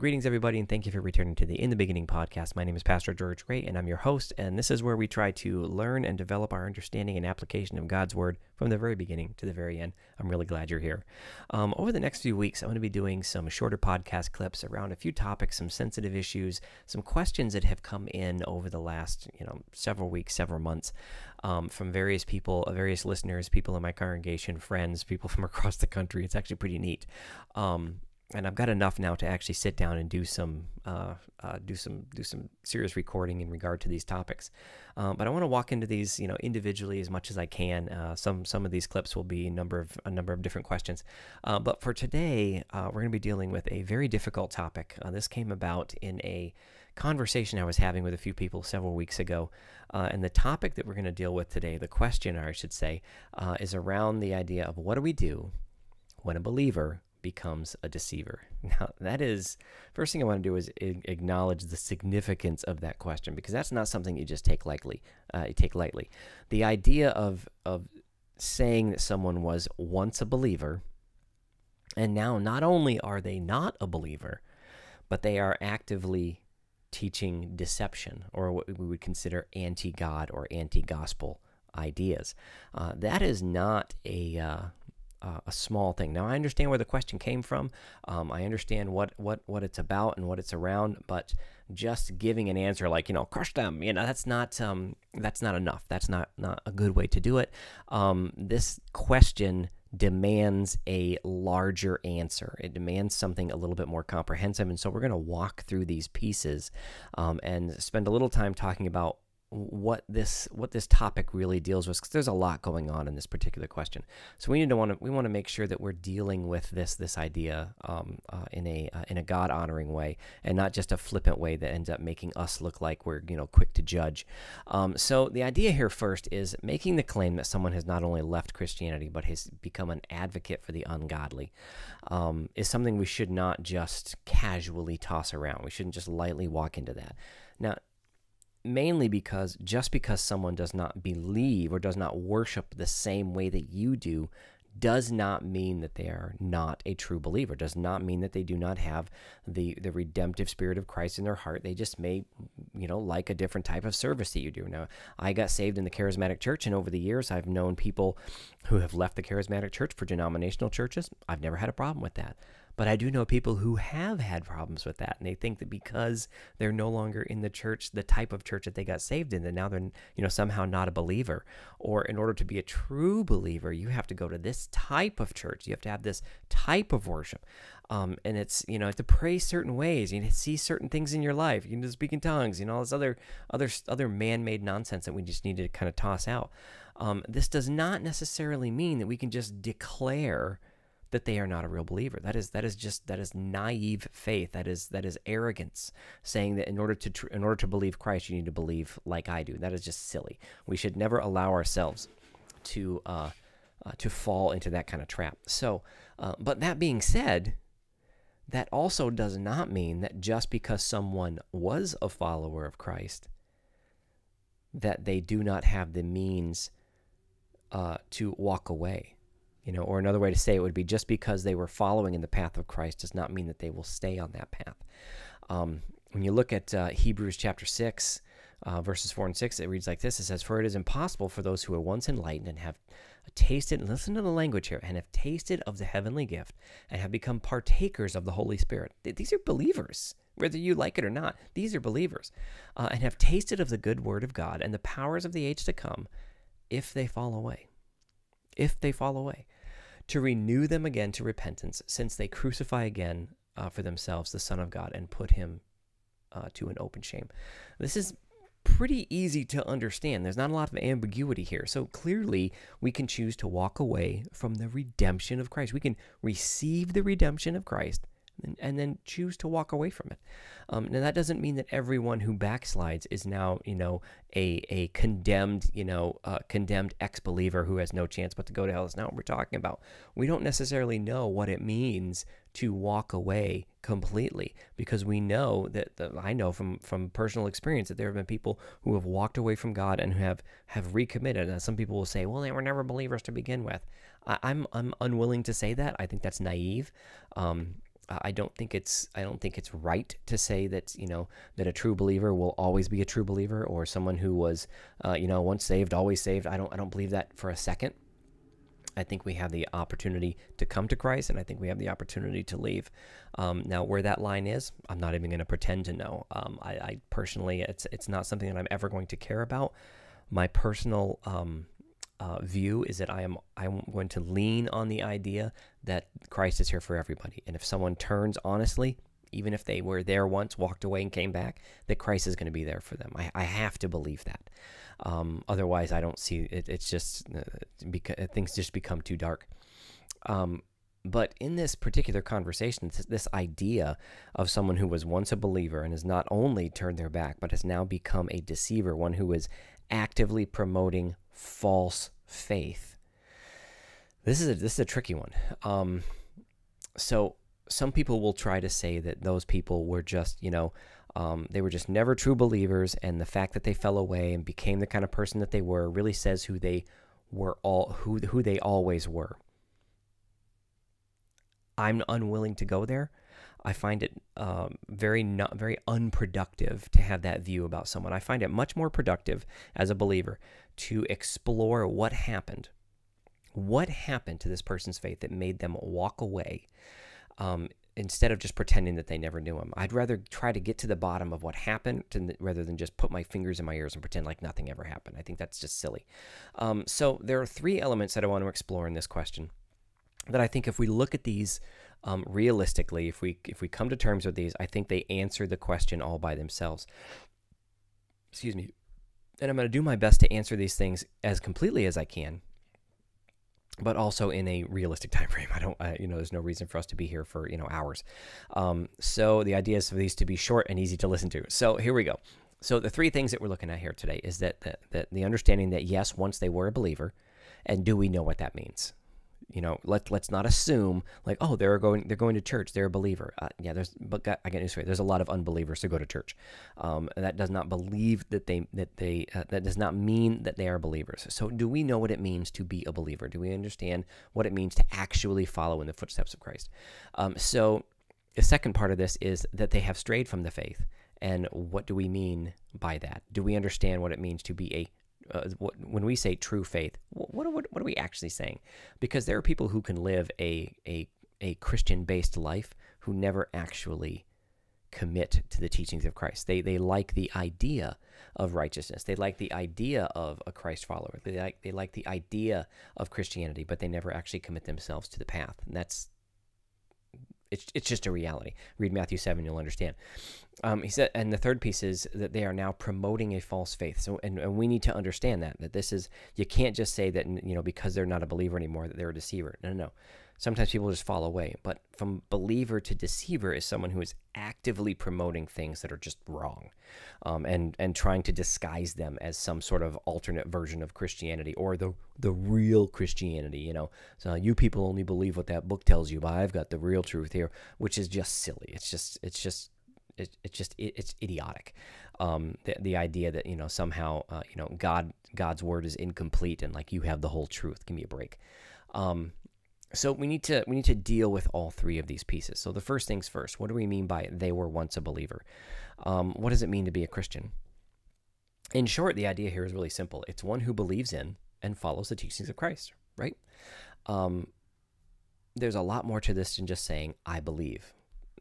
greetings, everybody, and thank you for returning to the In the Beginning podcast. My name is Pastor George Gray, and I'm your host. And this is where we try to learn and develop our understanding and application of God's Word from the very beginning to the very end. I'm really glad you're here. Um, over the next few weeks, I'm going to be doing some shorter podcast clips around a few topics, some sensitive issues, some questions that have come in over the last, you know, several weeks, several months. Um, from various people, uh, various listeners, people in my congregation, friends, people from across the country. It's actually pretty neat. Um, and I've got enough now to actually sit down and do some uh, uh, do some do some serious recording in regard to these topics. Um, but I want to walk into these you know individually as much as I can. Uh, some some of these clips will be a number of a number of different questions. Uh, but for today, uh, we're going to be dealing with a very difficult topic. Uh, this came about in a conversation I was having with a few people several weeks ago. and the topic that we're going to deal with today, the question, I should say, is around the idea of what do we do when a believer becomes a deceiver. Now, that is first thing I want to do is acknowledge the significance of that question because that's not something you just take lightly. Uh, you take lightly. The idea of of saying that someone was once a believer and now not only are they not a believer, but they are actively teaching deception or what we would consider anti-God or anti-gospel ideas. Uh, that is not a uh, uh, a small thing. Now I understand where the question came from. Um, I understand what what what it's about and what it's around, but just giving an answer like you know crush them, you know that's not um, that's not enough. That's not not a good way to do it. Um, this question demands a larger answer. It demands something a little bit more comprehensive, and so we're going to walk through these pieces um, and spend a little time talking about what this what this topic really deals with because there's a lot going on in this particular question. So we need to want to we want to make sure that we're dealing with this this idea um, uh, in a uh, in a god honoring way and not just a flippant way that ends up making us look like we're you know quick to judge. Um, so the idea here first is making the claim that someone has not only left christianity but has become an advocate for the ungodly um, is something we should not just casually toss around. We shouldn't just lightly walk into that. Now mainly because just because someone does not believe or does not worship the same way that you do does not mean that they are not a true believer. Does not mean that they do not have the the redemptive spirit of Christ in their heart. They just may you know like a different type of service that you do. Now I got saved in the charismatic church and over the years I've known people who have left the charismatic church for denominational churches. I've never had a problem with that but I do know people who have had problems with that, and they think that because they're no longer in the church, the type of church that they got saved in, that now they're you know somehow not a believer. Or in order to be a true believer, you have to go to this type of church. You have to have this type of worship. Um, and it's you know to pray certain ways. You see certain things in your life. You need to speak in tongues. You know all this other other other man-made nonsense that we just need to kind of toss out. Um, this does not necessarily mean that we can just declare that they are not a real believer. That is that is just that is naive faith. That is that is arrogance, saying that in order to in order to believe Christ, you need to believe like I do. That is just silly. We should never allow ourselves to uh, uh, to fall into that kind of trap. So, uh, but that being said, that also does not mean that just because someone was a follower of Christ, that they do not have the means uh, to walk away you know, or another way to say it would be just because they were following in the path of Christ does not mean that they will stay on that path. Um, when you look at uh, Hebrews chapter 6, uh, verses 4 and 6, it reads like this It says, For it is impossible for those who are once enlightened and have tasted, and listen to the language here, and have tasted of the heavenly gift and have become partakers of the Holy Spirit. These are believers, whether you like it or not. These are believers, uh, and have tasted of the good word of God and the powers of the age to come if they fall away if they fall away, to renew them again to repentance, since they crucify again uh, for themselves the Son of God and put him uh, to an open shame. This is pretty easy to understand. There's not a lot of ambiguity here. So clearly, we can choose to walk away from the redemption of Christ. We can receive the redemption of Christ and, and then choose to walk away from it. Um, now that doesn't mean that everyone who backslides is now, you know, a a condemned, you know, uh, condemned ex-believer who has no chance but to go to hell. Is not what we're talking about. We don't necessarily know what it means to walk away completely because we know that the, I know from from personal experience that there have been people who have walked away from God and who have have recommitted. And some people will say, "Well, they were never believers to begin with." I, am I'm, I'm unwilling to say that. I think that's naive. Um, I don't think it's I don't think it's right to say that you know that a true believer will always be a true believer or someone who was uh, you know once saved always saved. I don't I don't believe that for a second. I think we have the opportunity to come to Christ, and I think we have the opportunity to leave. Um, now, where that line is, I'm not even going to pretend to know. Um, I, I, personally, it's it's not something that I'm ever going to care about. My personal um, uh, view is that I am I'm going to lean on the idea that Christ is here for everybody, and if someone turns honestly, even if they were there once, walked away, and came back, that Christ is going to be there for them. I, I have to believe that. Um, otherwise, I don't see it. It's just uh, because things just become too dark. Um, but in this particular conversation, this, idea of someone who was once a believer and has not only turned their back, but has now become a deceiver, one who is actively promoting false faith. This is a, this is a tricky one. Um, so some people will try to say that those people were just, you know, um, they were just never true believers, and the fact that they fell away and became the kind of person that they were really says who they were all who who they always were. I'm unwilling to go there. I find it um, very not very unproductive to have that view about someone. I find it much more productive as a believer to explore what happened. What happened to this person's faith that made them walk away? Um, instead of just pretending that they never knew him. I'd rather try to get to the bottom of what happened to, rather than just put my fingers in my ears and pretend like nothing ever happened. I think that's just silly. Um, so there are three elements that I want to explore in this question that I think if we look at these um, realistically, if we if we come to terms with these, I think they answer the question all by themselves. Excuse me. And I'm going to do my best to answer these things as completely as I can but also in a realistic time frame. I don't, uh, you know, there's no reason for us to be here for you know hours. Um, so the idea is for these to be short and easy to listen to. So here we go. So the three things that we're looking at here today is that, that, that the understanding that yes, once they were a believer, and do we know what that means? You know, let let's not assume like, oh, they're going they're going to church, they're a believer. Uh, yeah, there's but I get news for you. There's a lot of unbelievers who go to church. Um, that does not believe that they that they uh, that does not mean that they are believers. So, do we know what it means to be a believer? Do we understand what it means to actually follow in the footsteps of Christ? Um, so, the second part of this is that they have strayed from the faith. And what do we mean by that? Do we understand what it means to be a uh, when we say true faith, what, what, what are we actually saying? Because there are people who can live a, a, a Christian based life who never actually commit to the teachings of Christ. They, they like the idea of righteousness. They like the idea of a Christ follower. They like, they like the idea of Christianity, but they never actually commit themselves to the path. And that's it's, it's just a reality. Read Matthew 7, you'll understand. Um, he said, and the third piece is that they are now promoting a false faith. So, and, and we need to understand that, that this is, you can't just say that, you know, because they're not a believer anymore, that they're a deceiver. No, no, no. Sometimes people just fall away. But from believer to deceiver is someone who is actively promoting things that are just wrong um, and, and trying to disguise them as some sort of alternate version of Christianity or the, the real Christianity. You know, so you people only believe what that book tells you, but I've got the real truth here, which is just silly. It's just, it's just, it, it's just it, it's idiotic. Um, the, the idea that you know somehow uh, you know God God's word is incomplete and like you have the whole truth. Give me a break. Um, so we need to we need to deal with all three of these pieces. So the first things first. What do we mean by they were once a believer? Um, what does it mean to be a Christian? In short, the idea here is really simple. It's one who believes in and follows the teachings of Christ. Right? Um, there's a lot more to this than just saying I believe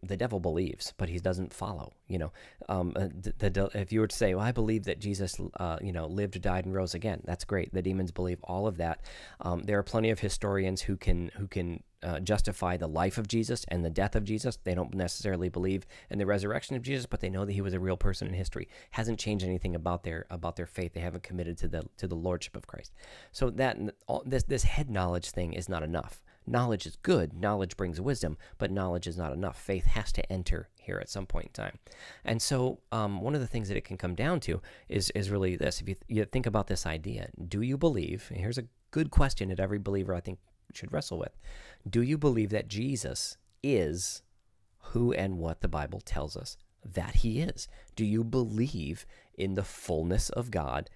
the devil believes, but he doesn't follow. You know, um, uh, the, the, if you were to say, "Well, I believe that Jesus, uh, you know, lived, died, and rose again," that's great. The demons believe all of that. Um, there are plenty of historians who can who can uh, justify the life of Jesus and the death of Jesus. They don't necessarily believe in the resurrection of Jesus, but they know that he was a real person in history. Hasn't changed anything about their about their faith. They haven't committed to the to the lordship of Christ. So that all, this this head knowledge thing is not enough. Knowledge is good, knowledge brings wisdom, but knowledge is not enough. Faith has to enter here at some point in time. And so, um, one of the things that it can come down to is, is really this. If you, you think about this idea, do you believe? here's a good question that every believer, I think, should wrestle with. Do you believe that Jesus is who and what the Bible tells us that he is? Do you believe in the fullness of God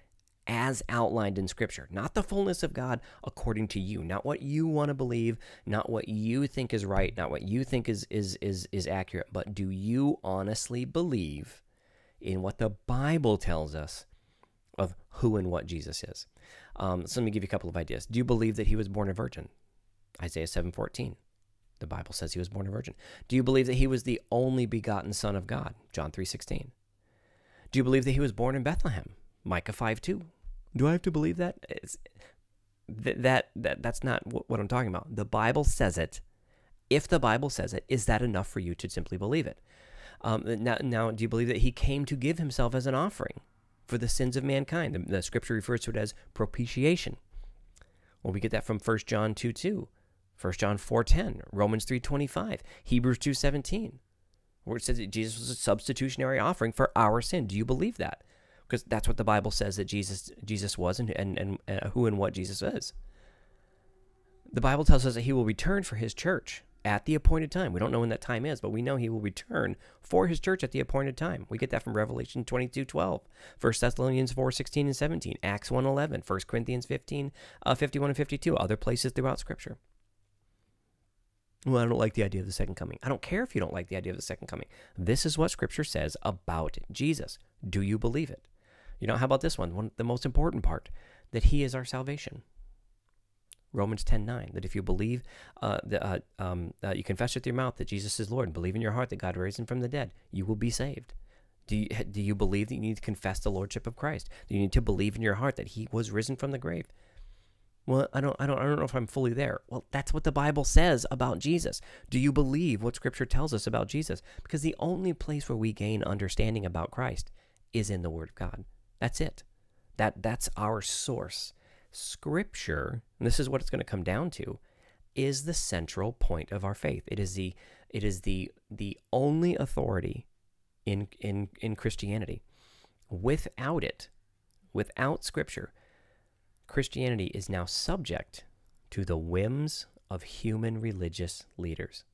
as outlined in Scripture, not the fullness of God according to you, not what you want to believe, not what you think is right, not what you think is is is is accurate, but do you honestly believe in what the Bible tells us of who and what Jesus is? Um, so let me give you a couple of ideas. Do you believe that he was born a virgin? Isaiah seven fourteen. The Bible says he was born a virgin. Do you believe that he was the only begotten Son of God? John three sixteen. Do you believe that he was born in Bethlehem? Micah 5 2. Do I have to believe that? Th- that, that That's not what, what I'm talking about. The Bible says it. If the Bible says it, is that enough for you to simply believe it? Um, now, now, do you believe that he came to give himself as an offering for the sins of mankind? The, the scripture refers to it as propitiation. Well, we get that from 1 John 2 2, 1 John 4 10, Romans 3 25, Hebrews 2 17, where it says that Jesus was a substitutionary offering for our sin. Do you believe that? Because that's what the Bible says that Jesus Jesus was and and, and who and what Jesus is. The Bible tells us that he will return for his church at the appointed time. We don't know when that time is, but we know he will return for his church at the appointed time. We get that from Revelation 22, 12, 1 Thessalonians 4, 16 and 17, Acts 1, 11, 1 Corinthians 15, uh, 51 and 52, other places throughout Scripture. Well, I don't like the idea of the second coming. I don't care if you don't like the idea of the second coming. This is what Scripture says about Jesus. Do you believe it? You know, how about this one? One the most important part that He is our salvation. Romans 10 9, that if you believe, uh, the, uh, um, uh, you confess with your mouth that Jesus is Lord and believe in your heart that God raised him from the dead, you will be saved. Do you, do you believe that you need to confess the Lordship of Christ? Do you need to believe in your heart that he was risen from the grave? Well, I don't, I don't, I don't know if I'm fully there. Well, that's what the Bible says about Jesus. Do you believe what Scripture tells us about Jesus? Because the only place where we gain understanding about Christ is in the Word of God. That's it. That that's our source. Scripture, and this is what it's going to come down to, is the central point of our faith. It is the it is the the only authority in in in Christianity. Without it, without scripture, Christianity is now subject to the whims of human religious leaders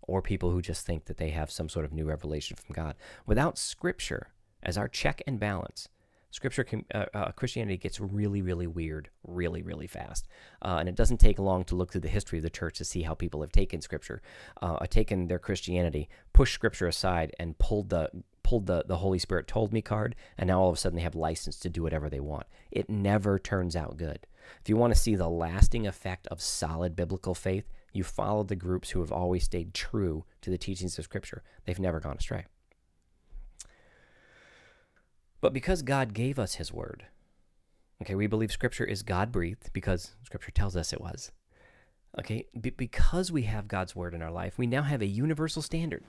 or people who just think that they have some sort of new revelation from God. Without scripture as our check and balance, Scripture, uh, uh, Christianity gets really, really weird, really, really fast. Uh, and it doesn't take long to look through the history of the church to see how people have taken Scripture, uh, taken their Christianity, pushed Scripture aside, and pulled the pulled the, the Holy Spirit told me card, and now all of a sudden they have license to do whatever they want. It never turns out good. If you want to see the lasting effect of solid biblical faith, you follow the groups who have always stayed true to the teachings of Scripture. They've never gone astray. But because God gave us His Word, okay, we believe Scripture is God breathed because Scripture tells us it was. Okay, B- because we have God's Word in our life, we now have a universal standard,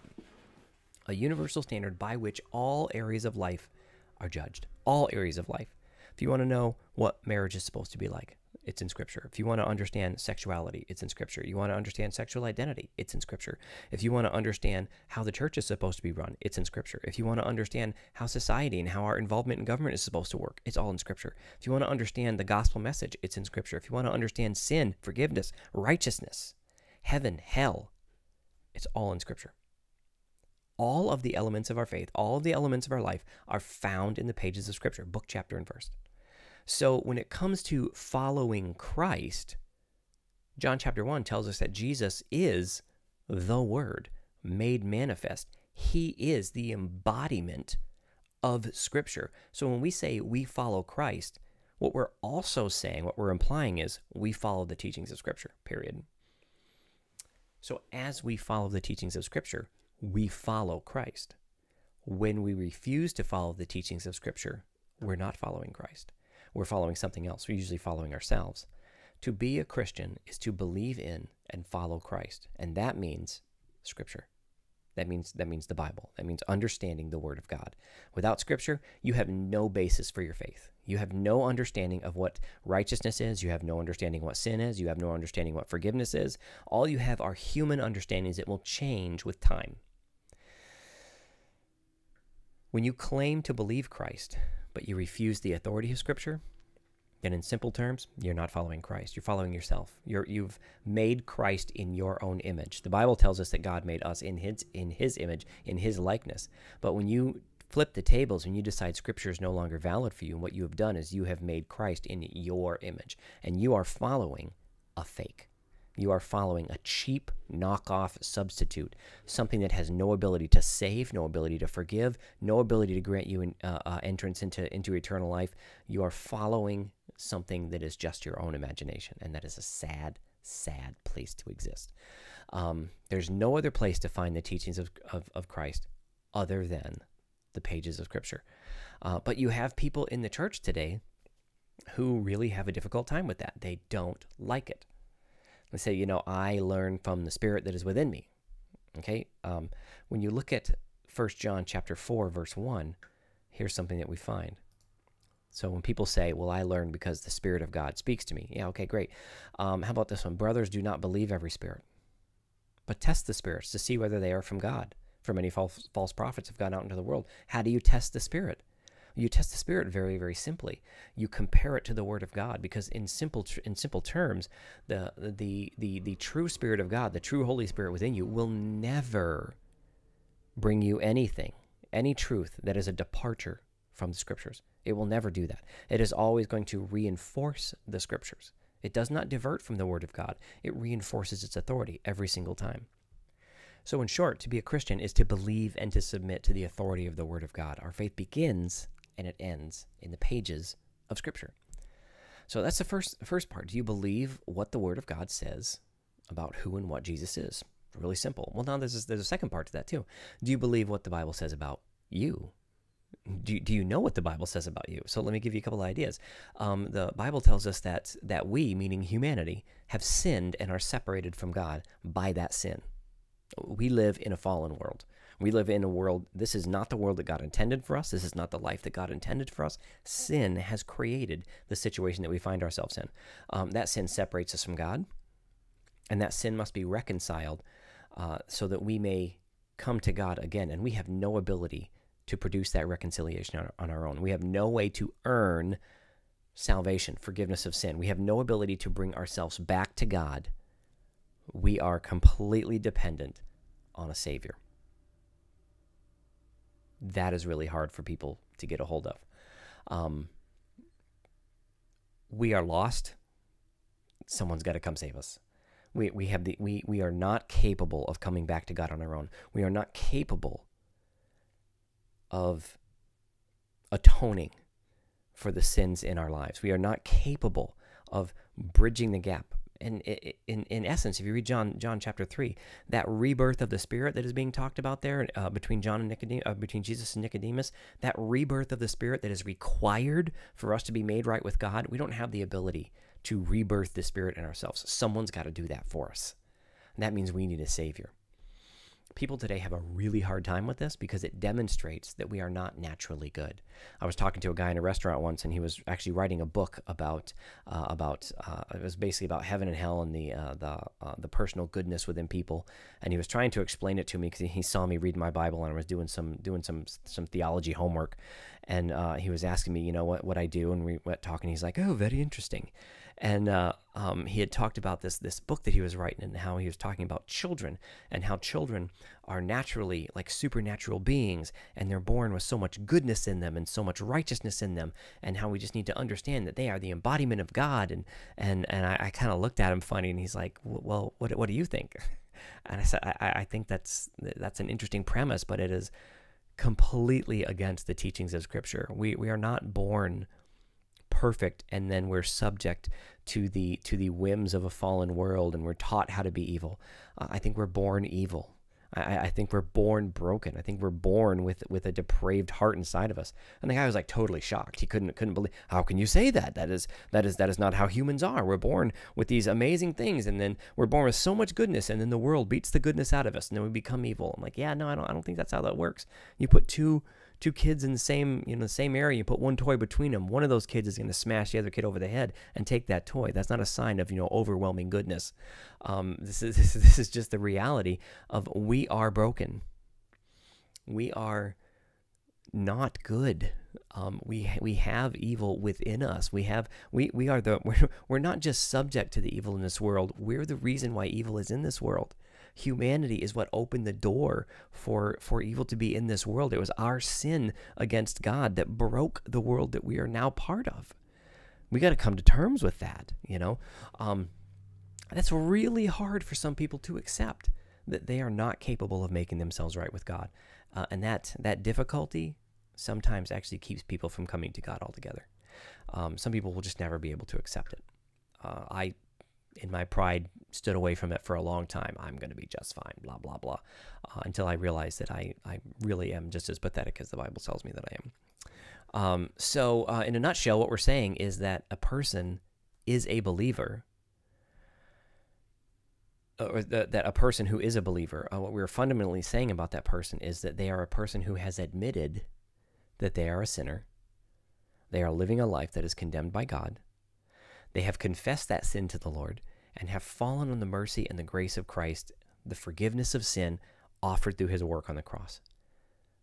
a universal standard by which all areas of life are judged. All areas of life. If you want to know what marriage is supposed to be like, it's in Scripture. If you want to understand sexuality, it's in Scripture. You want to understand sexual identity, it's in Scripture. If you want to understand how the church is supposed to be run, it's in Scripture. If you want to understand how society and how our involvement in government is supposed to work, it's all in Scripture. If you want to understand the gospel message, it's in Scripture. If you want to understand sin, forgiveness, righteousness, heaven, hell, it's all in Scripture. All of the elements of our faith, all of the elements of our life are found in the pages of Scripture, book, chapter, and verse. So when it comes to following Christ, John chapter 1 tells us that Jesus is the Word made manifest. He is the embodiment of Scripture. So when we say we follow Christ, what we're also saying, what we're implying is we follow the teachings of Scripture, period. So as we follow the teachings of Scripture, we follow Christ. When we refuse to follow the teachings of Scripture, we're not following Christ we're following something else. We're usually following ourselves. To be a Christian is to believe in and follow Christ, and that means Scripture. That means that means the Bible. That means understanding the Word of God. Without Scripture, you have no basis for your faith. You have no understanding of what righteousness is. You have no understanding what sin is. You have no understanding what forgiveness is. All you have are human understandings that will change with time. When you claim to believe Christ, but you refuse the authority of Scripture, then in simple terms, you're not following Christ. You're following yourself. You're, you've made Christ in your own image. The Bible tells us that God made us in His in His image, in His likeness. But when you flip the tables and you decide scripture is no longer valid for you. And what you have done is you have made Christ in your image and you are following a fake. You are following a cheap knockoff substitute, something that has no ability to save, no ability to forgive, no ability to grant you an uh, uh, entrance into, into eternal life. You are following something that is just your own imagination, and that is a sad, sad place to exist. Um, there's no other place to find the teachings of, of, of Christ other than the pages of Scripture. Uh, but you have people in the church today who really have a difficult time with that. They don't like it. They say, you know, I learn from the Spirit that is within me. Okay, um, when you look at First John chapter four, verse one, here's something that we find. So when people say, "Well, I learn because the Spirit of God speaks to me," yeah, okay, great. Um, how about this one? Brothers, do not believe every spirit, but test the spirits to see whether they are from God. For many false, false prophets have gone out into the world. How do you test the Spirit? You test the spirit very, very simply. You compare it to the Word of God, because in simple in simple terms, the the the the true Spirit of God, the true Holy Spirit within you, will never bring you anything, any truth that is a departure from the Scriptures. It will never do that. It is always going to reinforce the Scriptures. It does not divert from the Word of God. It reinforces its authority every single time. So, in short, to be a Christian is to believe and to submit to the authority of the Word of God. Our faith begins and it ends in the pages of Scripture. So that's the first first part. Do you believe what the Word of God says about who and what Jesus is? Really simple. Well, now there's a, there's a second part to that too. Do you believe what the Bible says about you? Do, do you know what the Bible says about you? So let me give you a couple of ideas. Um, the Bible tells us that that we, meaning humanity, have sinned and are separated from God by that sin. We live in a fallen world. We live in a world, this is not the world that God intended for us. This is not the life that God intended for us. Sin has created the situation that we find ourselves in. Um, that sin separates us from God, and that sin must be reconciled uh, so that we may come to God again. And we have no ability to produce that reconciliation on, on our own. We have no way to earn salvation, forgiveness of sin. We have no ability to bring ourselves back to God. We are completely dependent on a Savior that is really hard for people to get a hold of. Um, we are lost. Someone's got to come save us. We, we have the we, we are not capable of coming back to God on our own. We are not capable of atoning for the sins in our lives. We are not capable of bridging the gap in, in, in essence, if you read John John chapter three, that rebirth of the Spirit that is being talked about there uh, between John and Nicodemus, uh, between Jesus and Nicodemus, that rebirth of the Spirit that is required for us to be made right with God, we don't have the ability to rebirth the Spirit in ourselves. Someone's got to do that for us. And that means we need a Savior people today have a really hard time with this because it demonstrates that we are not naturally good. I was talking to a guy in a restaurant once, and he was actually writing a book about uh, about uh, it was basically about heaven and hell and the uh, the uh, the personal goodness within people. And he was trying to explain it to me because he saw me read my Bible and I was doing some doing some some theology homework, and uh, he was asking me, you know, what what I do, and we went talking. He's like, oh, very interesting and uh, um, he had talked about this this book that he was writing and how he was talking about children and how children are naturally like supernatural beings and they're born with so much goodness in them and so much righteousness in them and how we just need to understand that they are the embodiment of God. And and and I, I kind of looked at him funny and he's like well what what do you think? And I said I, I think that's that's an interesting premise but it is completely against the teachings of Scripture. We we are not born perfect and then we're subject to the to the whims of a fallen world and we're taught how to be evil uh, i think we're born evil I, I, think we're born broken. I think we're born with with a depraved heart inside of us. And the guy was like totally shocked. He couldn't couldn't believe. How can you say that? That is that is that is not how humans are. We're born with these amazing things, and then we're born with so much goodness, and then the world beats the goodness out of us, and then we become evil. I'm like, yeah, no, I don't. I don't think that's how that works. You put two two kids in the same you know the same area you put one toy between them one of those kids is going to smash the other kid over the head and take that toy. That's not a sign of you know overwhelming goodness. Um, this is this, is just the reality of we are broken. We are not good. Um, we we have evil within us. We have we we are the we're, we're not just subject to the evil in this world. We're the reason why evil is in this world humanity is what opened the door for for evil to be in this world. It was our sin against God that broke the world that we are now part of. We got to come to terms with that, you know. Um, that's really hard for some people to accept that they are not capable of making themselves right with God, uh, and that that difficulty sometimes actually keeps people from coming to God altogether. Um, some people will just never be able to accept it. Uh, I, in my pride, stood away from it for a long time. I'm going to be just fine, blah, blah, blah, uh, until I realized that I, I really am just as pathetic as the Bible tells me that I am. Um, so, uh, in a nutshell, what we're saying is that a person is a believer or that a person who is a believer, uh, what we're fundamentally saying about that person is that they are a person who has admitted that they are a sinner. They are living a life that is condemned by God. They have confessed that sin to the Lord and have fallen on the mercy and the grace of Christ, the forgiveness of sin offered through his work on the cross.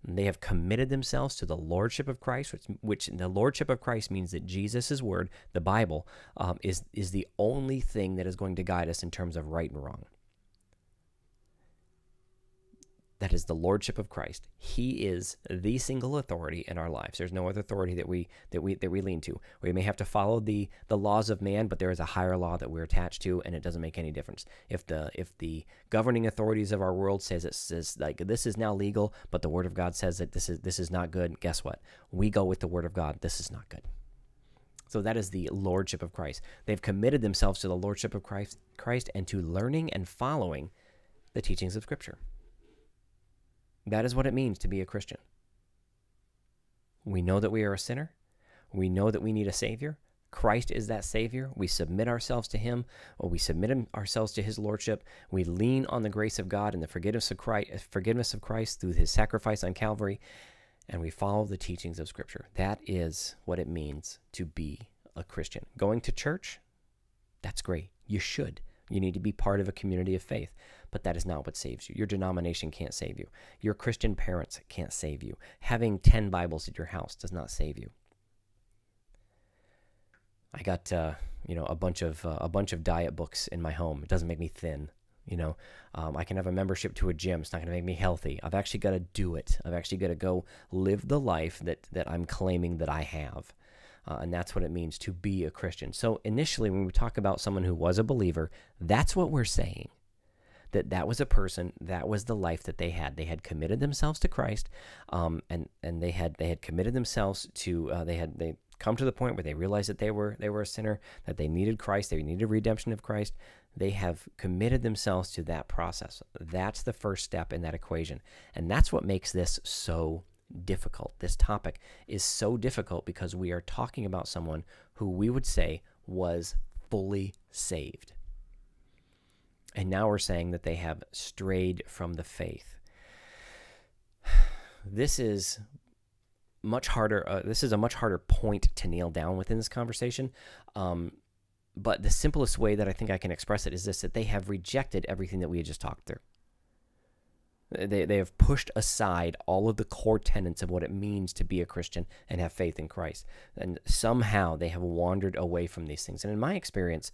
And they have committed themselves to the lordship of Christ, which, which the lordship of Christ means that Jesus' word, the Bible, um, is, is the only thing that is going to guide us in terms of right and wrong. That is the lordship of Christ. He is the single authority in our lives. There's no other authority that we that we that we lean to. We may have to follow the the laws of man, but there is a higher law that we're attached to, and it doesn't make any difference. If the if the governing authorities of our world says it says like this is now legal, but the word of God says that this is this is not good, guess what? We go with the word of God. This is not good. So that is the lordship of Christ. They've committed themselves to the lordship of Christ, Christ and to learning and following the teachings of Scripture. That is what it means to be a Christian. We know that we are a sinner. We know that we need a Savior. Christ is that Savior. We submit ourselves to Him, or we submit ourselves to His Lordship. We lean on the grace of God and the forgiveness of Christ, forgiveness of Christ through His sacrifice on Calvary, and we follow the teachings of Scripture. That is what it means to be a Christian. Going to church, that's great. You should. You need to be part of a community of faith but that is not what saves you. Your denomination can't save you. Your Christian parents can't save you. Having 10 Bibles at your house does not save you. I got uh, you know a bunch of uh, a bunch of diet books in my home. It doesn't make me thin. You know, um, I can have a membership to a gym. It's not going to make me healthy. I've actually got to do it. I've actually got to go live the life that that I'm claiming that I have. Uh, and that's what it means to be a Christian. So, initially, when we talk about someone who was a believer, that's what we're saying that that was a person that was the life that they had. They had committed themselves to christ um, and and they had they had committed themselves to uh, they had they come to the point where they realized that they were they were a sinner that they needed christ they needed redemption of christ. They have committed themselves to that process. That's the first step in that equation. And that's what makes this so difficult. This topic is so difficult because we are talking about someone who we would say was fully saved and now we're saying that they have strayed from the faith. This is much harder. Uh, this is a much harder point to nail down within this conversation. Um, but the simplest way that I think I can express it is this that they have rejected everything that we had just talked through. They, they have pushed aside all of the core tenets of what it means to be a Christian and have faith in Christ. And somehow they have wandered away from these things. And in my experience,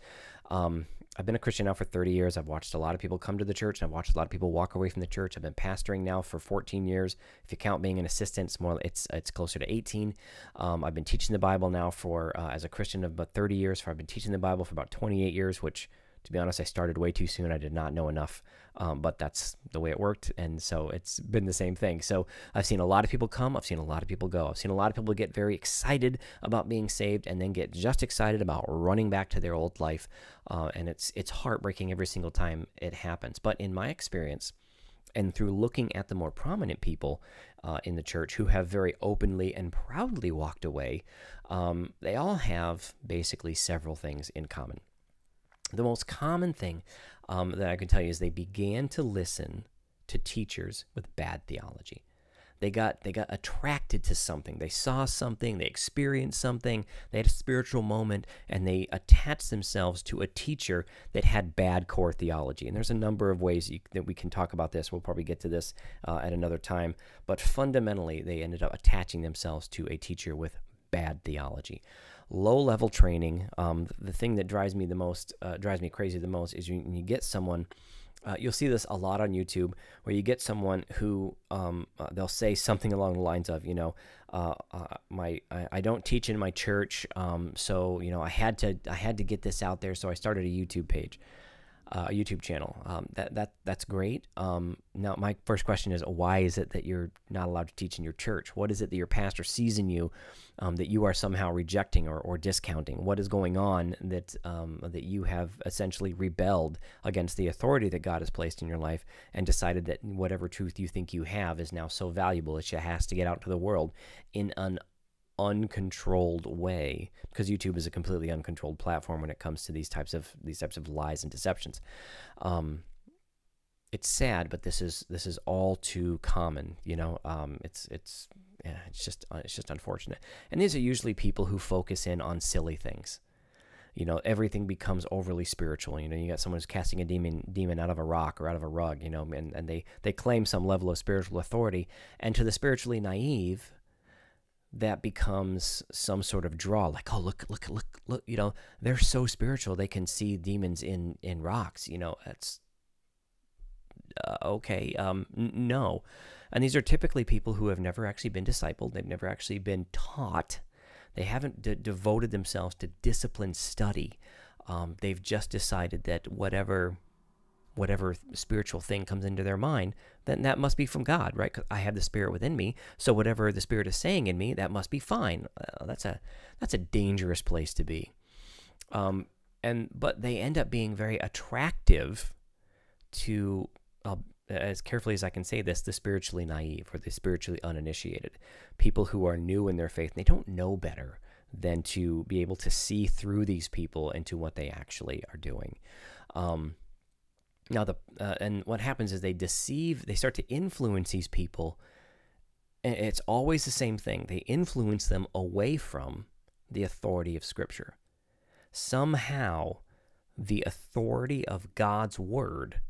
um, I've been a Christian now for 30 years. I've watched a lot of people come to the church. And I've watched a lot of people walk away from the church. I've been pastoring now for 14 years. If you count being an assistant, it's more it's it's closer to 18. Um, I've been teaching the Bible now for uh, as a Christian of about 30 years. For I've been teaching the Bible for about 28 years, which to be honest, I started way too soon. I did not know enough, um, but that's the way it worked. And so it's been the same thing. So I've seen a lot of people come. I've seen a lot of people go. I've seen a lot of people get very excited about being saved and then get just excited about running back to their old life. Uh, and it's, it's heartbreaking every single time it happens. But in my experience, and through looking at the more prominent people uh, in the church who have very openly and proudly walked away, um, they all have basically several things in common. The most common thing um, that I can tell you is they began to listen to teachers with bad theology. They got they got attracted to something. They saw something. They experienced something. They had a spiritual moment, and they attached themselves to a teacher that had bad core theology. And there's a number of ways you, that we can talk about this. We'll probably get to this uh, at another time. But fundamentally, they ended up attaching themselves to a teacher with bad theology low level training. Um, the thing that drives me the most, uh, drives me crazy the most, is when you get someone uh, you'll see this a lot on YouTube, where you get someone who um, uh, they'll say something along the lines of, you know, uh, uh my I, I, don't teach in my church, um, so you know I had to I had to get this out there, so I started a YouTube page uh, a YouTube channel. Um, that that that's great. Um, now, my first question is, why is it that you're not allowed to teach in your church? What is it that your pastor sees in you um, that you are somehow rejecting or, or discounting? What is going on that um, that you have essentially rebelled against the authority that God has placed in your life and decided that whatever truth you think you have is now so valuable that it has to get out to the world in an uncontrolled way because YouTube is a completely uncontrolled platform when it comes to these types of these types of lies and deceptions. Um, it's sad, but this is this is all too common. You know, um, it's it's yeah, it's just uh, it's just unfortunate. And these are usually people who focus in on silly things. You know, everything becomes overly spiritual. You know, you got someone who's casting a demon demon out of a rock or out of a rug. You know, and, and they they claim some level of spiritual authority. And to the spiritually naive, that becomes some sort of draw like oh look look look look you know? They're so spiritual they can see demons in in rocks you know? That's uh, okay um no. And these are typically people who have never actually been discipled they've never actually been taught. They haven't devoted themselves to disciplined study. Um, they've just decided that whatever whatever spiritual thing comes into their mind, then that must be from God, right? Because I have the Spirit within me, so whatever the Spirit is saying in me, that must be fine. Uh, that's a that's a dangerous place to be. Um, and but they end up being very attractive to, uh, as carefully as I can say this, the spiritually naive or the spiritually uninitiated, people who are new in their faith. They don't know better than to be able to see through these people into what they actually are doing. Um, now the uh, and what happens is they deceive, they start to influence these people. And it's always the same thing. They influence them away from the authority of Scripture. Somehow, the authority of God's word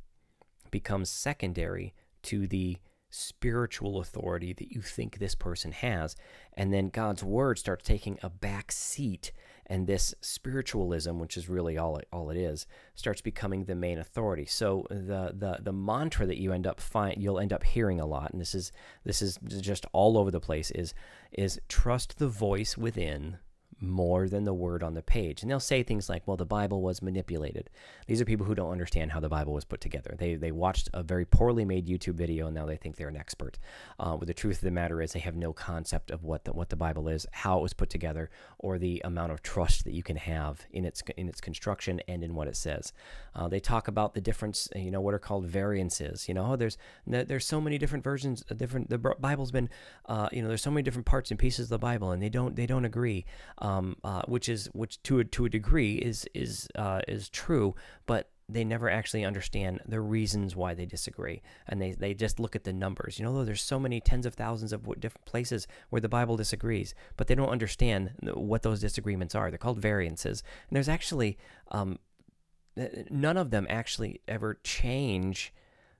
becomes secondary to the spiritual authority that you think this person has. And then God's word starts taking a back seat and this spiritualism, which is really all it, all it is, starts becoming the main authority. So the the the mantra that you end up find you'll end up hearing a lot, and this is this is just all over the place is is trust the voice within more than the word on the page. And they'll say things like, well, the Bible was manipulated. These are people who don't understand how the Bible was put together. They, they watched a very poorly made YouTube video and now they think they're an expert. Uh, but the truth of the matter is they have no concept of what the, what the Bible is, how it was put together, or the amount of trust that you can have in its, in its construction and in what it says. Uh, they talk about the difference, you know, what are called variances. You know, oh, there's, there's so many different versions, different, the Bible's been, uh, you know, there's so many different parts and pieces of the Bible and they don't, they don't agree um, uh, which is which to a, to a degree is is uh, is true, but they never actually understand the reasons why they disagree, and they they just look at the numbers. You know, there's so many tens of thousands of different places where the Bible disagrees, but they don't understand what those disagreements are. They're called variances, and there's actually um, none of them actually ever change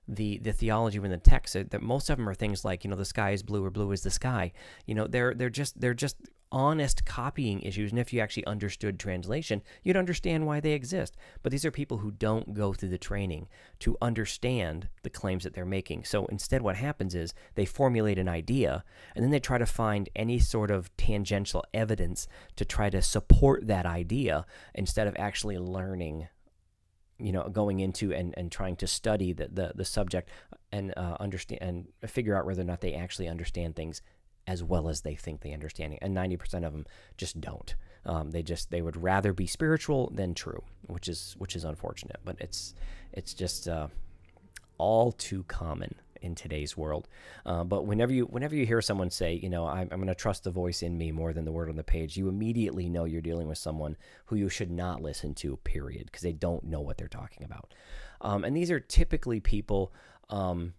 the the theology within the text that most of them are things like you know the sky is blue or blue is the sky you know they're they're just they're just honest copying issues. And if you actually understood translation, you'd understand why they exist. But these are people who don't go through the training to understand the claims that they're making. So instead, what happens is they formulate an idea and then they try to find any sort of tangential evidence to try to support that idea instead of actually learning you know going into and, and trying to study the, the, the subject and uh, understand and figure out whether or not they actually understand things as well as they think they understand. And 90% of them just don't. Um, they just they would rather be spiritual than true, which is which is unfortunate. But it's it's just uh, all too common in today's world. Uh, but whenever you whenever you hear someone say, you know, I'm, I'm going to trust the voice in me more than the word on the page, you immediately know you're dealing with someone who you should not listen to. Period, because they don't know what they're talking about. Um, and these are typically people. Um,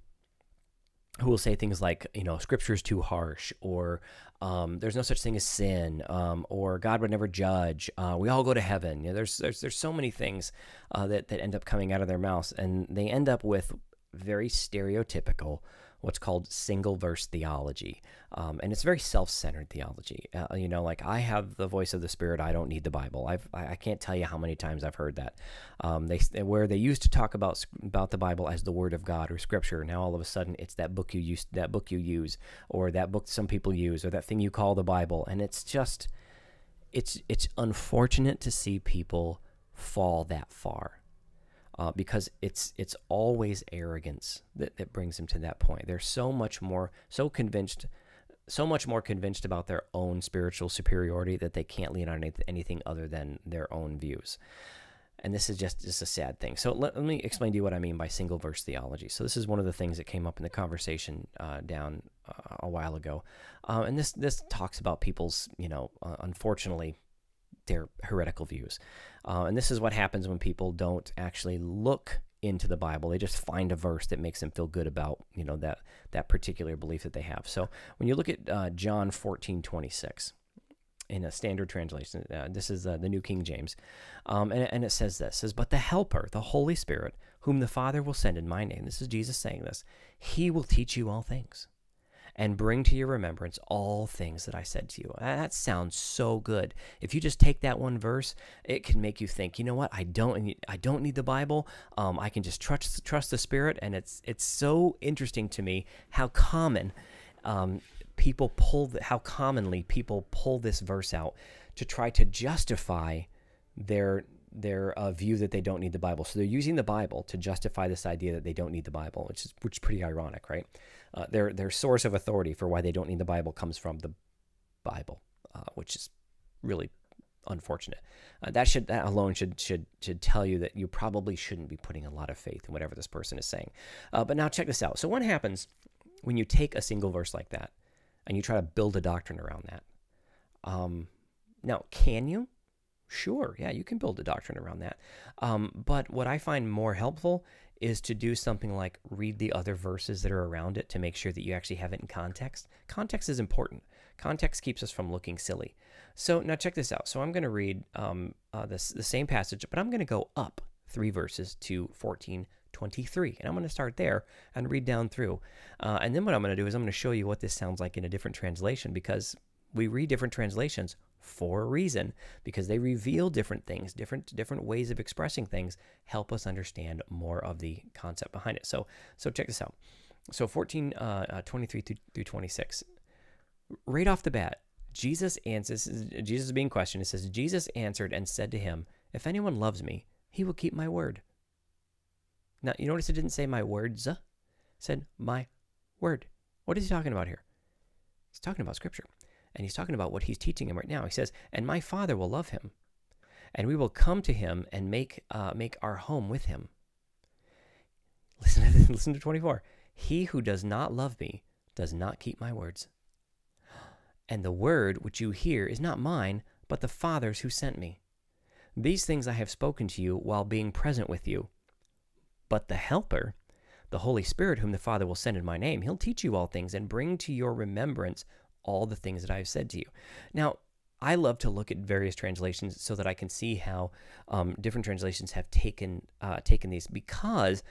who will say things like, you know, scripture is too harsh, or um, there's no such thing as sin, um, or God would never judge. Uh, we all go to heaven. You know, there's there's there's so many things uh, that that end up coming out of their mouths, and they end up with very stereotypical, what's called single verse theology. Um, and it's very self centered theology. Uh, you know, like I have the voice of the Spirit, I don't need the Bible. I've, I can't tell you how many times I've heard that. Um, they, where they used to talk about, about the Bible as the Word of God or Scripture, now all of a sudden it's that book you use, that book you use, or that book some people use, or that thing you call the Bible. And it's just, it's, it's unfortunate to see people fall that far uh, because it's it's always arrogance that, that brings them to that point. They're so much more so convinced, so much more convinced about their own spiritual superiority that they can't lean on anything other than their own views. And this is just just a sad thing. So let, let me explain to you what I mean by single verse theology. So this is one of the things that came up in the conversation uh, down uh, a while ago, uh, and this this talks about people's you know uh, unfortunately their heretical views. Uh, and this is what happens when people don't actually look into the Bible. They just find a verse that makes them feel good about you know that that particular belief that they have. So when you look at uh, John fourteen twenty six in a standard translation, uh, this is uh, the New King James, um, and, and it says this: says, "But the Helper, the Holy Spirit, whom the Father will send in my name." This is Jesus saying this. He will teach you all things and bring to your remembrance all things that I said to you. That sounds so good. If you just take that one verse, it can make you think, you know what? I don't I don't need the Bible. Um, I can just trust trust the Spirit, and it's it's so interesting to me how common um, people pull the, how commonly people pull this verse out to try to justify their their uh, view that they don't need the Bible. So they're using the Bible to justify this idea that they don't need the Bible, which is which is pretty ironic, right? Uh, their their source of authority for why they don't need the Bible comes from the Bible, uh, which is really unfortunate. Uh, that should that alone should should should tell you that you probably shouldn't be putting a lot of faith in whatever this person is saying. Uh, but now check this out. So what happens when you take a single verse like that and you try to build a doctrine around that? Um, now, can you? Sure, yeah, you can build a doctrine around that. Um, but what I find more helpful is to do something like read the other verses that are around it to make sure that you actually have it in context. Context is important. Context keeps us from looking silly. So now check this out. So I'm going to read um, uh, this the same passage, but I'm going to go up three verses to 1423, and I'm going to start there and read down through. Uh, and then what I'm going to do is I'm going to show you what this sounds like in a different translation because we read different translations for a reason because they reveal different things, different different ways of expressing things, help us understand more of the concept behind it. So so check this out. So 14, uh, uh, 23 through, through 26. Right off the bat, Jesus answers, Jesus is being questioned. It says, Jesus answered and said to him, If anyone loves me, he will keep my word. Now, you notice it didn't say my words, it said my word. What is he talking about here? He's talking about scripture. And he's talking about what he's teaching him right now. He says, And my Father will love him, and we will come to him and make, uh, make our home with him. Listen to, listen to 24. He who does not love me does not keep my words. And the word which you hear is not mine, but the Father's who sent me. These things I have spoken to you while being present with you. But the Helper, the Holy Spirit, whom the Father will send in my name, he'll teach you all things and bring to your remembrance all the things that I've said to you. Now, I love to look at various translations so that I can see how um, different translations have taken uh, taken these because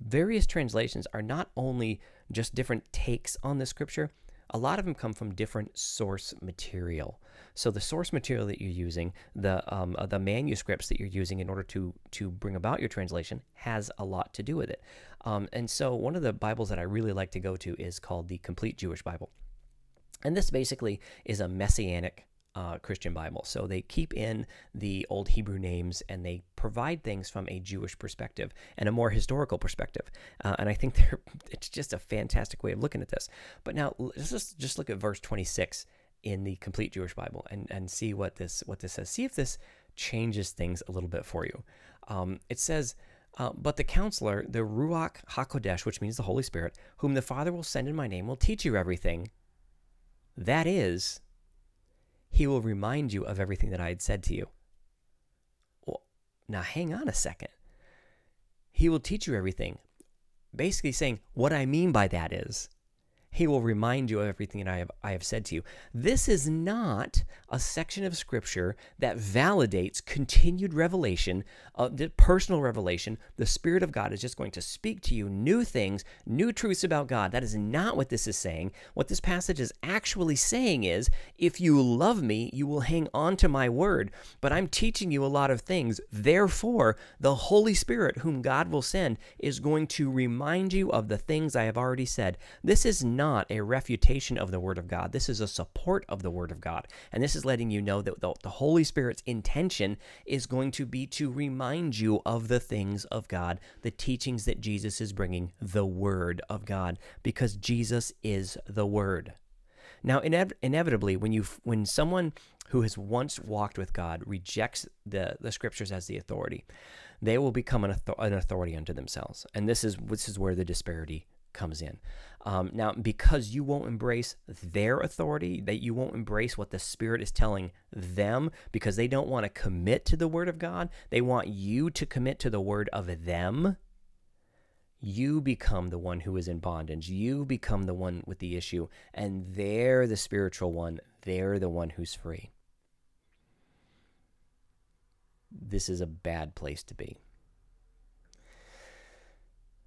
various translations are not only just different takes on the scripture. A lot of them come from different source material. So the source material that you're using, the um, uh, the manuscripts that you're using in order to to bring about your translation, has a lot to do with it. Um, and so one of the Bibles that I really like to go to is called the Complete Jewish Bible. And this basically is a messianic uh, Christian Bible. So they keep in the old Hebrew names and they provide things from a Jewish perspective and a more historical perspective. Uh, and I think it's just a fantastic way of looking at this. But now let's just, just look at verse 26 in the complete Jewish Bible and, and see what this what this says. See if this changes things a little bit for you. Um, it says, uh, but the counselor, the Ruach HaKodesh, which means the Holy Spirit, whom the Father will send in my name, will teach you everything that is, he will remind you of everything that I had said to you. Well, now, hang on a second. He will teach you everything. Basically, saying, what I mean by that is, He will remind you of everything that I have, I have said to you. This is not a section of Scripture that validates continued revelation, uh, the personal revelation. The Spirit of God is just going to speak to you new things, new truths about God. That is not what this is saying. What this passage is actually saying is if you love me, you will hang on to my word. But I'm teaching you a lot of things. Therefore, the Holy Spirit, whom God will send, is going to remind you of the things I have already said. This is not a refutation of the Word of God. This is a support of the Word of God. And this is letting you know that the, the Holy Spirit's intention is going to be to remind you of the things of God, the teachings that Jesus is bringing, the Word of God, because Jesus is the Word. Now, inev- inevitably, when you when someone who has once walked with God rejects the, the scriptures as the authority, they will become an, author- an authority unto themselves, and this is this is where the disparity comes in. Um, now, because you won't embrace their authority, that you won't embrace what the Spirit is telling them, because they don't want to commit to the Word of God, they want you to commit to the Word of them. You become the one who is in bondage. You become the one with the issue, and they're the spiritual one. They're the one who's free. This is a bad place to be.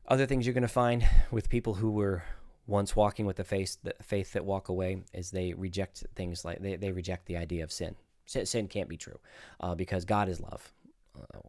Other things you're going to find with people who were once walking with the faith, the faith that walk away is they reject things like they, they reject the idea of sin. Sin, can't be true uh, because God is love. Uh,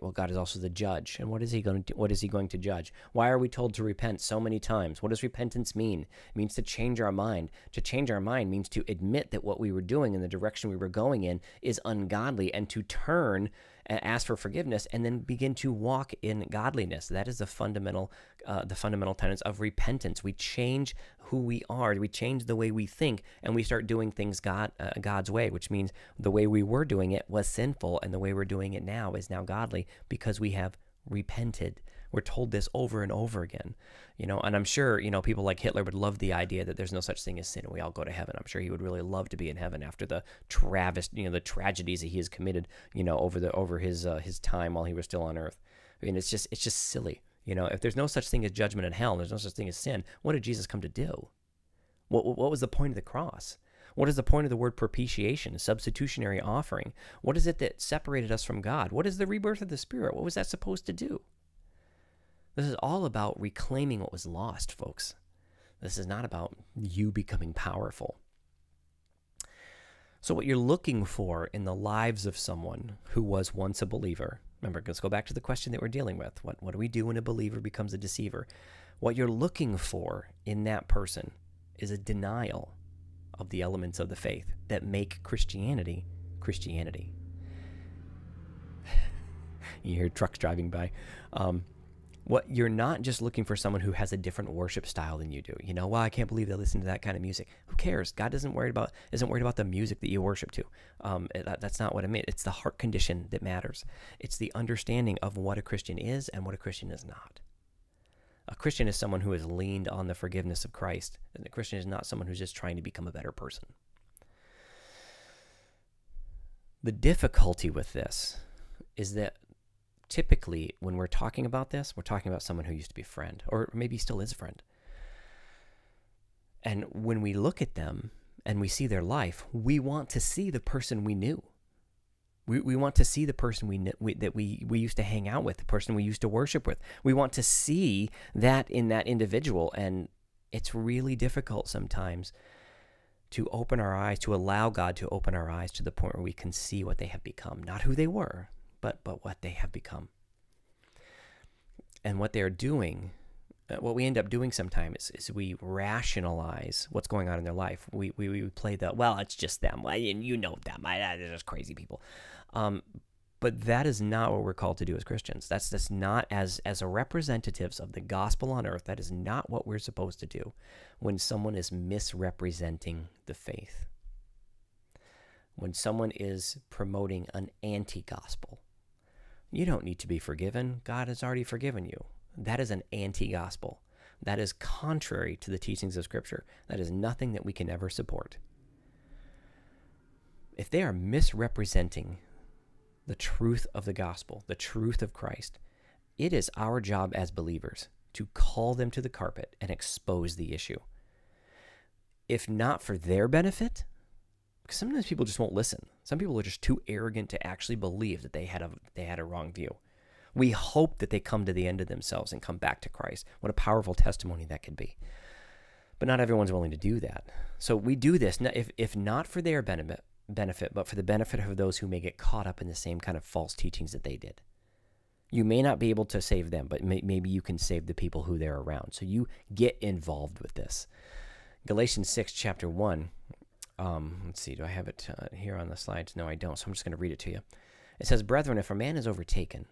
well, God is also the judge, and what is He going to? What is He going to judge? Why are we told to repent so many times? What does repentance mean? It means to change our mind. To change our mind means to admit that what we were doing in the direction we were going in is ungodly, and to turn ask for forgiveness, and then begin to walk in godliness. That is the fundamental, uh, the fundamental tenets of repentance. We change who we are. We change the way we think, and we start doing things God uh, God's way, which means the way we were doing it was sinful, and the way we're doing it now is now godly because we have repented. We're told this over and over again, you know, and I'm sure, you know, people like Hitler would love the idea that there's no such thing as sin and we all go to heaven. I'm sure he would really love to be in heaven after the travis, you know, the tragedies that he has committed, you know, over the over his uh, his time while he was still on earth. I mean, it's just it's just silly. You know, if there's no such thing as judgment in hell, there's no such thing as sin, what did Jesus come to do? What what was the point of the cross? What is the point of the word propitiation, substitutionary offering? What is it that separated us from God? What is the rebirth of the Spirit? What was that supposed to do? This is all about reclaiming what was lost, folks. This is not about you becoming powerful. So, what you're looking for in the lives of someone who was once a believer, remember, let's go back to the question that we're dealing with. What, what do we do when a believer becomes a deceiver? What you're looking for in that person is a denial of the elements of the faith that make Christianity Christianity. you hear trucks driving by. Um, what you're not just looking for someone who has a different worship style than you do. You know, well, I can't believe they listen to that kind of music. Who cares? God doesn't worry about isn't worried about the music that you worship to. Um, that, that's not what I mean. It's the heart condition that matters. It's the understanding of what a Christian is and what a Christian is not. A Christian is someone who has leaned on the forgiveness of Christ, and a Christian is not someone who's just trying to become a better person. The difficulty with this is that typically when we're talking about this, we're talking about someone who used to be a friend, or maybe still is a friend. And when we look at them and we see their life, we want to see the person we knew. We, we want to see the person we, we, that we, we used to hang out with, the person we used to worship with. We want to see that in that individual. And it's really difficult sometimes to open our eyes, to allow God to open our eyes to the point where we can see what they have become. Not who they were, but, but what they have become. And what they're doing uh, what we end up doing sometimes is, is, we rationalize what's going on in their life. We, we, we play the, well, it's just them. Well, you know them. They're just crazy people. Um, but that is not what we're called to do as Christians. That's just not as as representatives of the gospel on earth. That is not what we're supposed to do when someone is misrepresenting the faith. When someone is promoting an anti-gospel. You don't need to be forgiven. God has already forgiven you. That is an anti-gospel. That is contrary to the teachings of Scripture. That is nothing that we can ever support. If they are misrepresenting the truth of the gospel, the truth of Christ, it is our job as believers to call them to the carpet and expose the issue. if not for their benefit, because sometimes people just won't listen. Some people are just too arrogant to actually believe that they had a they had a wrong view. We hope that they come to the end of themselves and come back to Christ. What a powerful testimony that could be. But not everyone's willing to do that. So we do this if if not for their benefit, benefit, but for the benefit of those who may get caught up in the same kind of false teachings that they did. You may not be able to save them, but may, maybe you can save the people who they're around. So you get involved with this. Galatians 6, chapter 1. Um, let's see, do I have it uh, here on the slides? No, I don't. So I'm just going to read it to you. It says, Brethren, if a man is overtaken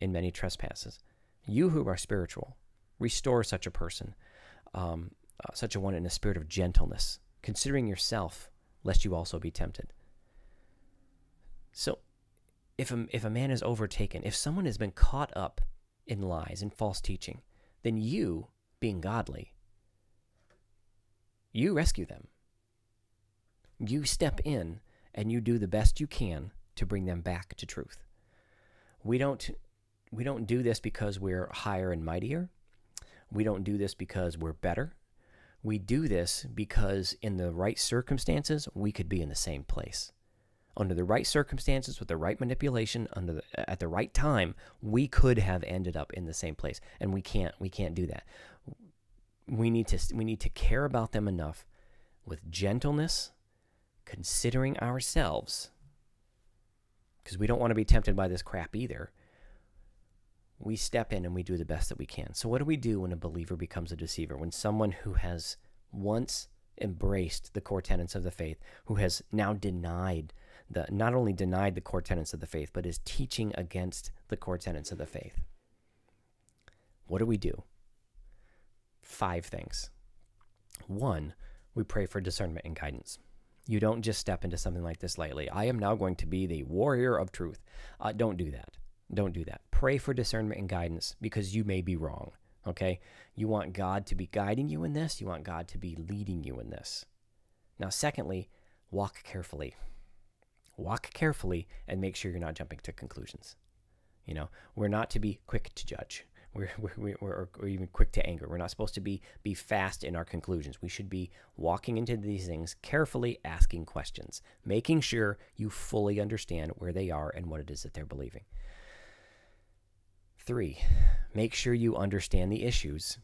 in many trespasses, you who are spiritual, restore such a person, um, uh, such a one in a spirit of gentleness, considering yourself, lest you also be tempted. So if a, if a man is overtaken, if someone has been caught up in lies and false teaching, then you, being godly, you rescue them. You step in and you do the best you can to bring them back to truth. We don't we don't do this because we're higher and mightier. We don't do this because we're better. We do this because in the right circumstances, we could be in the same place under the right circumstances with the right manipulation under the, at the right time we could have ended up in the same place and we can't we can't do that we need to we need to care about them enough with gentleness considering ourselves because we don't want to be tempted by this crap either we step in and we do the best that we can so what do we do when a believer becomes a deceiver when someone who has once embraced the core tenets of the faith who has now denied the not only denied the core tenets of the faith, but is teaching against the core tenets of the faith. What do we do? Five things. One, we pray for discernment and guidance. You don't just step into something like this lightly. I am now going to be the warrior of truth. Uh, don't do that. Don't do that. Pray for discernment and guidance because you may be wrong. Okay? You want God to be guiding you in this, you want God to be leading you in this. Now, secondly, walk carefully walk carefully and make sure you're not jumping to conclusions. You know, we're not to be quick to judge. We're, we're, we're, even quick to anger. We're not supposed to be, be fast in our conclusions. We should be walking into these things carefully, asking questions, making sure you fully understand where they are and what it is that they're believing. Three, make sure you understand the issues,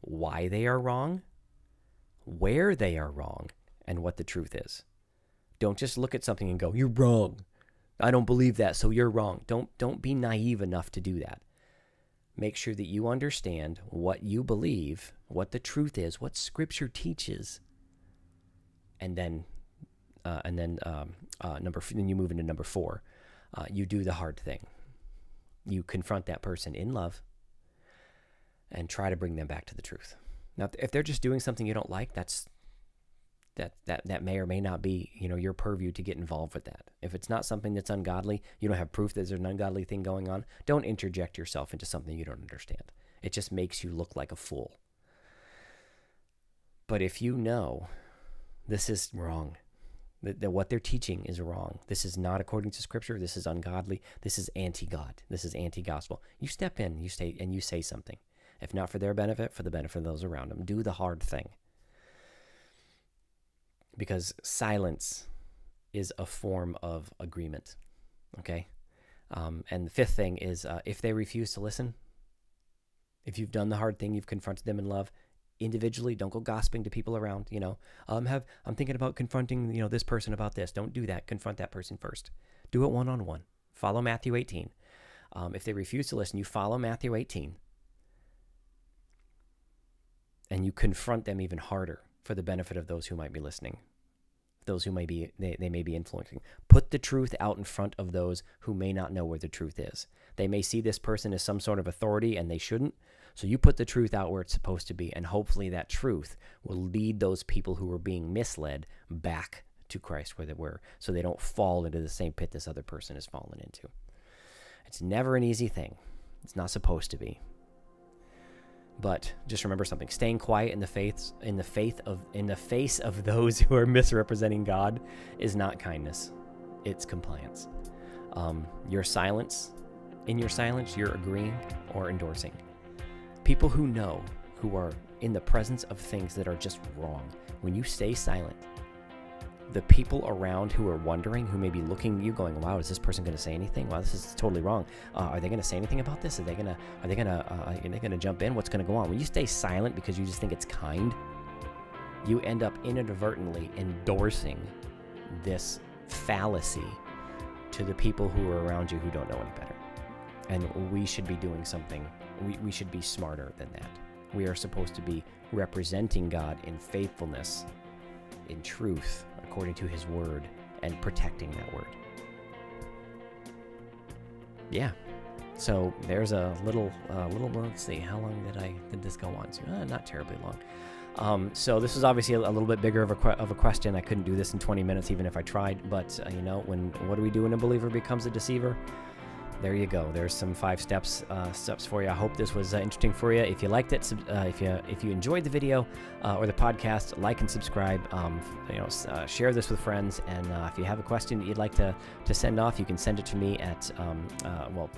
why they are wrong, where they are wrong, and what the truth is. Don't just look at something and go, "You're wrong." I don't believe that, so you're wrong. Don't don't be naive enough to do that. Make sure that you understand what you believe, what the truth is, what Scripture teaches, and then uh, and then um, uh, number then you move into number four. Uh, you do the hard thing. You confront that person in love and try to bring them back to the truth. Now, if they're just doing something you don't like, that's that that that may or may not be you know your purview to get involved with that. If it's not something that's ungodly you don't have proof that there's an ungodly thing going on don't interject yourself into something you don't understand. It just makes you look like a fool. But if you know this is wrong that, that what they're teaching is wrong this is not according to scripture this is ungodly this is anti-god this is anti-gospel you step in you say and you say something. If not for their benefit for the benefit of those around them do the hard thing because silence is a form of agreement. Okay. Um, and the fifth thing is uh, if they refuse to listen, if you've done the hard thing, you've confronted them in love individually. Don't go gossiping to people around. You know, um, have I'm thinking about confronting you know this person about this. Don't do that. Confront that person first. Do it one on one. Follow Matthew 18. Um, if they refuse to listen, you follow Matthew 18, and you confront them even harder for the benefit of those who might be listening, those who may be they, they may be influencing. Put the truth out in front of those who may not know where the truth is. They may see this person as some sort of authority and they shouldn't. So you put the truth out where it's supposed to be, and hopefully that truth will lead those people who are being misled back to Christ where they were, so they don't fall into the same pit this other person has fallen into. It's never an easy thing. It's not supposed to be. But just remember something: staying quiet in the faith, in the faith of, in the face of those who are misrepresenting God, is not kindness; it's compliance. Um, your silence, in your silence, you're agreeing or endorsing. People who know, who are in the presence of things that are just wrong, when you stay silent, the people around who are wondering, who may be looking at you, going, "Wow, is this person going to say anything? Wow, this is totally wrong. Uh, are they going to say anything about this? Are they gonna? Are they gonna? Uh, are they gonna jump in? What's going to go on?" When you stay silent because you just think it's kind, you end up inadvertently endorsing this fallacy to the people who are around you who don't know any better. And we should be doing something. We, we should be smarter than that. We are supposed to be representing God in faithfulness, in truth, according to His word, and protecting that word. Yeah. So there's a little, uh, little. Let's see, how long did I did this go on? Uh, not terribly long. Um, so this was obviously a, a, little bit bigger of a, of a question. I couldn't do this in 20 minutes, even if I tried. But uh, you know, when what do we do when a believer becomes a deceiver? There you go. There's some five steps uh, steps for you. I hope this was uh, interesting for you. If you liked it, uh, if you if you enjoyed the video uh, or the podcast, like and subscribe. Um, you know, uh, share this with friends. And uh, if you have a question that you'd like to to send off, you can send it to me at um, well,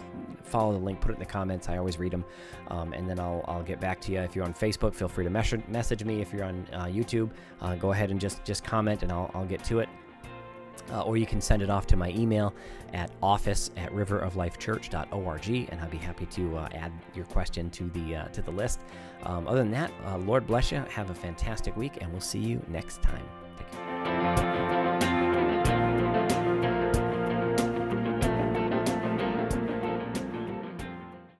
follow the link, put it in the comments. I always read them, um, and then I'll I'll get back to you. If you're on Facebook, feel free to message message me. If you're on YouTube, go ahead and just just comment, and I'll I'll get to it. Uh, or you can send it off to my email at office at riveroflifechurch.org, and I'll be happy to uh, add your question to the uh, to the list. Um, other than that, uh, Lord bless you. Have a fantastic week, and we'll see you next time.